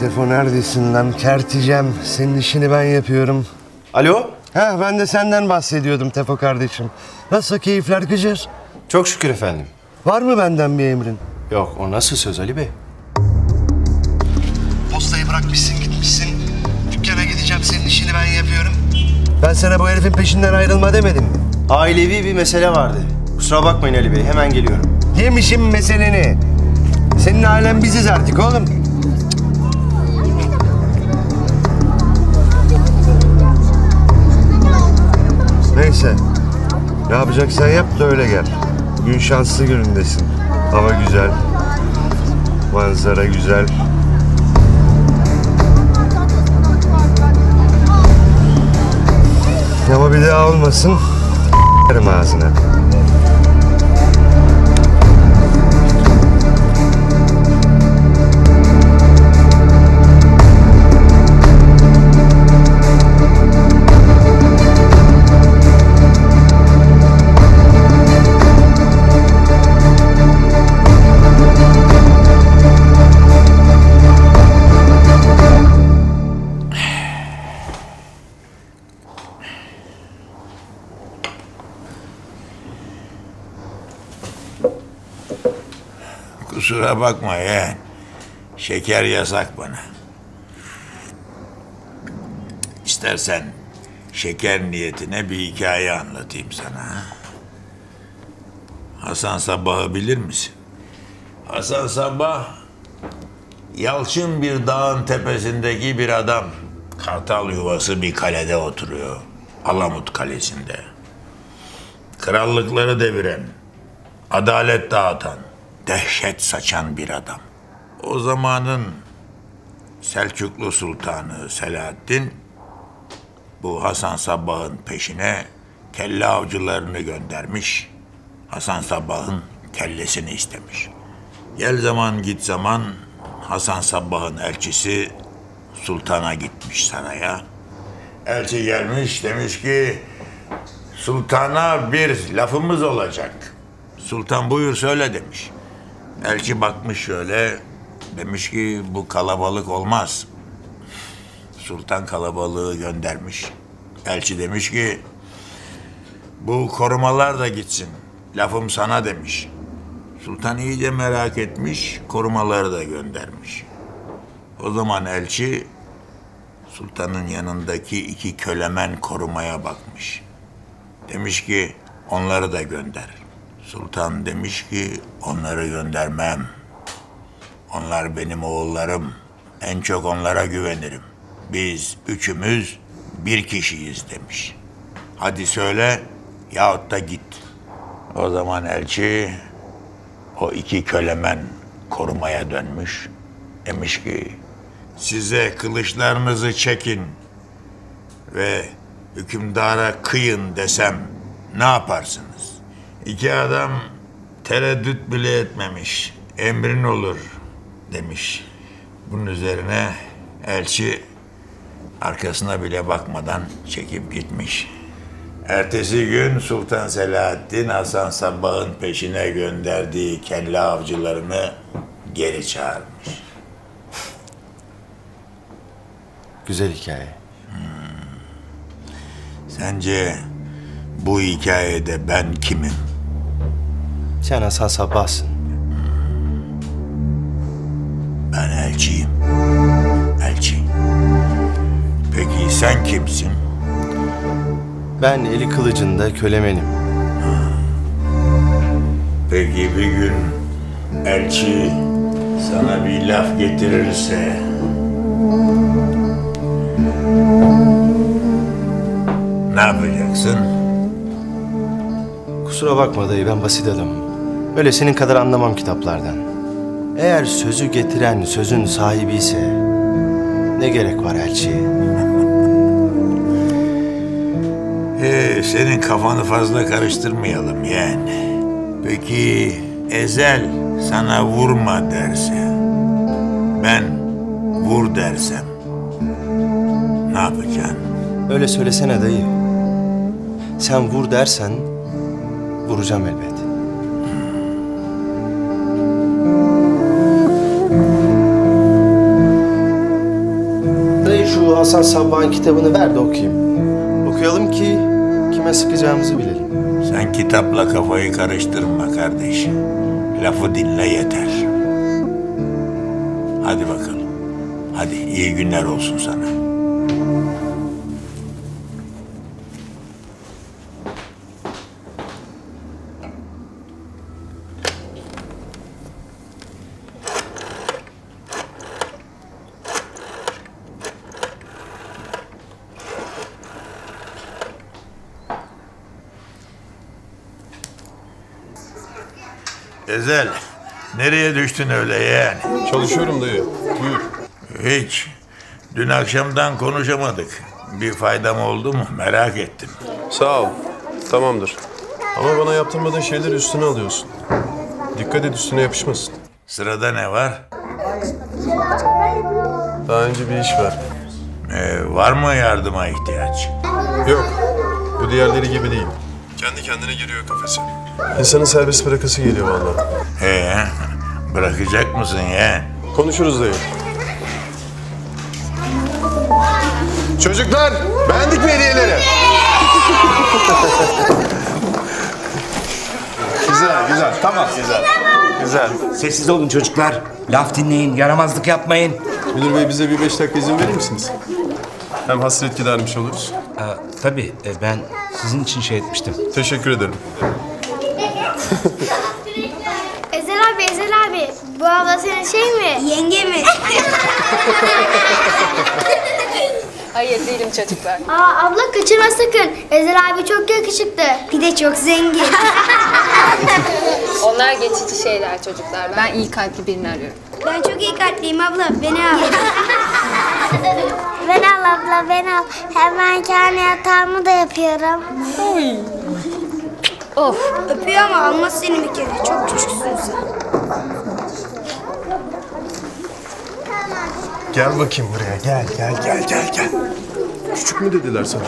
Tefo neredesin lan? Kerticem. Senin işini ben yapıyorum. Alo? Ha ben de senden bahsediyordum Tefo kardeşim. Nasıl keyifler Gıcır? Çok şükür efendim. Var mı benden bir emrin? Yok o nasıl söz Ali Bey? Postayı bırakmışsın gitmişsin. Dükkana gideceğim senin işini ben yapıyorum. Ben sana bu herifin peşinden ayrılma demedim mi? Ailevi bir mesele vardı. Kusura bakmayın Ali Bey hemen geliyorum. Yemişim meseleni. Senin ailen biziz artık oğlum. Neyse. Ne yapacaksan yap da öyle gel. Bugün şanslı günündesin. Hava güzel. Manzara güzel. Ama bir daha olmasın. Ağzına. Kusura bakma yeğen. Şeker yasak bana. İstersen şeker niyetine bir hikaye anlatayım sana. ha? Hasan Sabbah'ı bilir misin? Hasan Sabbah yalçın bir dağın tepesindeki bir adam. Kartal yuvası bir kalede oturuyor. Alamut Kalesi'nde. Krallıkları deviren, adalet dağıtan, dehşet saçan bir adam. O zamanın Selçuklu Sultanı Selahaddin bu Hasan Sabbah'ın peşine kelle avcılarını göndermiş. Hasan Sabbah'ın kellesini istemiş. Gel zaman git zaman Hasan Sabbah'ın elçisi sultana gitmiş saraya. Elçi gelmiş demiş ki sultana bir lafımız olacak. Sultan buyur söyle demiş. Elçi bakmış şöyle demiş ki bu kalabalık olmaz. Sultan kalabalığı göndermiş. Elçi demiş ki bu korumalar da gitsin. Lafım sana demiş. Sultan iyice merak etmiş, korumaları da göndermiş. O zaman elçi sultanın yanındaki iki kölemen korumaya bakmış. Demiş ki onları da gönder. Sultan demiş ki onları göndermem. Onlar benim oğullarım. En çok onlara güvenirim. Biz üçümüz bir kişiyiz demiş. Hadi söyle yahut da git. O zaman elçi o iki kölemen korumaya dönmüş. Demiş ki size kılıçlarınızı çekin ve hükümdara kıyın desem ne yaparsınız? İki adam tereddüt bile etmemiş. Emrin olur demiş. Bunun üzerine elçi arkasına bile bakmadan çekip gitmiş. Ertesi gün Sultan Selahaddin Hasan Sabbah'ın peşine gönderdiği kelle avcılarını geri çağırmış. Güzel hikaye. Sence bu hikayede ben kimim? Sen Hasan Sabbah'sın. Ben elçiyim. Elçi. Peki sen kimsin? Ben eli kılıcında kölemenim. Peki bir gün elçi sana bir laf getirirse ne yapacaksın? Kusura bakma dayı ben basit adamım. Öyle senin kadar anlamam kitaplardan. Eğer sözü getiren sözün sahibi ise ne gerek var elçiye? Ee, senin kafanı fazla karıştırmayalım yani. Peki Ezel sana vurma derse, ben vur dersem ne yapacaksın? Öyle söylesene dayı. Sen vur dersen vuracağım elbet. Şu Hasan Sabbah'ın kitabını ver de okuyayım. Okuyalım ki kime sıkacağımızı bilelim. Sen kitapla kafayı karıştırma kardeş. Lafı dinle yeter. Hadi bakalım. Hadi iyi günler olsun sana. Ezel, nereye düştün öyle yeğen? Çalışıyorum dayı. Buyur. Hiç. Dün akşamdan konuşamadık. Bir faydam oldu mu merak ettim. Sağ ol. Tamamdır. Ama bana yaptırmadığın şeyleri üstüne alıyorsun. Dikkat et üstüne yapışmasın. Sırada ne var? Daha önce bir iş var. Ee, var mı yardıma ihtiyaç? Yok. Bu diğerleri gibi değil. Kendi kendine giriyor kafese. İnsanın serbest bırakası geliyor vallahi. Ee, bırakacak mısın yeğen? Konuşuruz dayı. Çocuklar, beğendik mi hediyeleri? güzel, güzel. Tamam, güzel. Güzel. Sessiz olun çocuklar. Laf dinleyin, yaramazlık yapmayın. Müdür bey bize bir beş dakika izin verir misiniz? Hem hasret gidermiş oluruz. Aa, tabii e, ben sizin için şey etmiştim. Teşekkür ederim. Ezel abi, Ezel abi. Bu abla senin şey mi? Yenge mi? Hayır değilim çocuklar. Aa abla kaçırma sakın. Ezel abi çok yakışıklı. Bir de çok zengin. Onlar geçici şeyler çocuklar. Ben iyi kalpli birini arıyorum. ben çok iyi kalpliyim abla. Beni al. ben al abla, ben al. Hemen kendi yatağımı da yapıyorum. Of. Öpüyor ama almaz seni bir kere. Çok küçüksün sen. Gel bakayım buraya. Gel, gel, gel, gel, gel. Küçük mü dediler sana?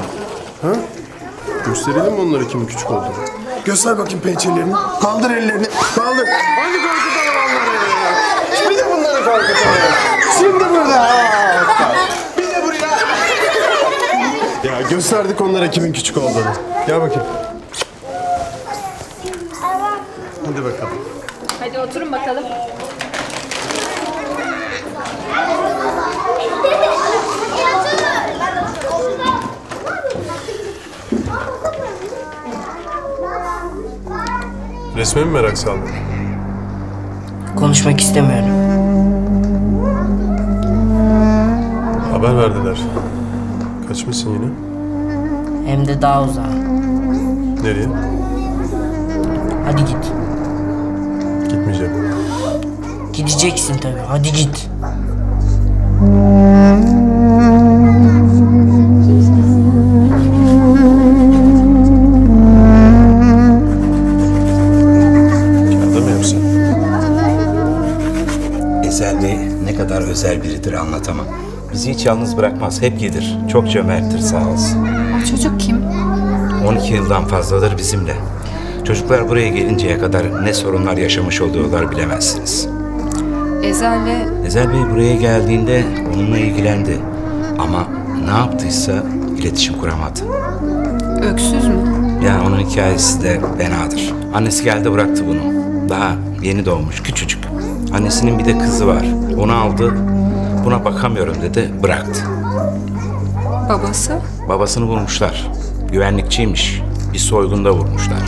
Ha? Gösterelim mi onlara kimin küçük olduğunu? Göster bakayım pençelerini. Kaldır ellerini. Kaldır. Hadi korkutalım onları. Bir de bunları korkutalım. Şimdi burada. Ha. Bir de buraya. Ya gösterdik onlara kimin küçük olduğunu. Gel bakayım. Hadi bakalım. Hadi oturun bakalım. Resme mi merak saldın? Konuşmak istemiyorum. Haber verdiler. Kaçmışsın yine. Hem de daha uzağa. Nereye? Hadi git. Gitmeyeceğim. Gideceksin tabii. Hadi git. Bey ne kadar özel biridir anlatamam. Bizi hiç yalnız bırakmaz, hep gelir. Çok cömerttir sağ olsun. O çocuk kim? 12 yıldan fazladır bizimle. Çocuklar buraya gelinceye kadar ne sorunlar yaşamış oluyorlar bilemezsiniz. Ezel ve Ezel Bey buraya geldiğinde onunla ilgilendi. Ama ne yaptıysa iletişim kuramadı. öksüz mü? Yani onun hikayesi de fenadır. Annesi geldi bıraktı bunu. Daha yeni doğmuş, küçücük. Annesinin bir de kızı var. Onu aldı, buna bakamıyorum dedi, bıraktı. Babası? Babasını vurmuşlar. Güvenlikçiymiş. Bir soygunda vurmuşlar.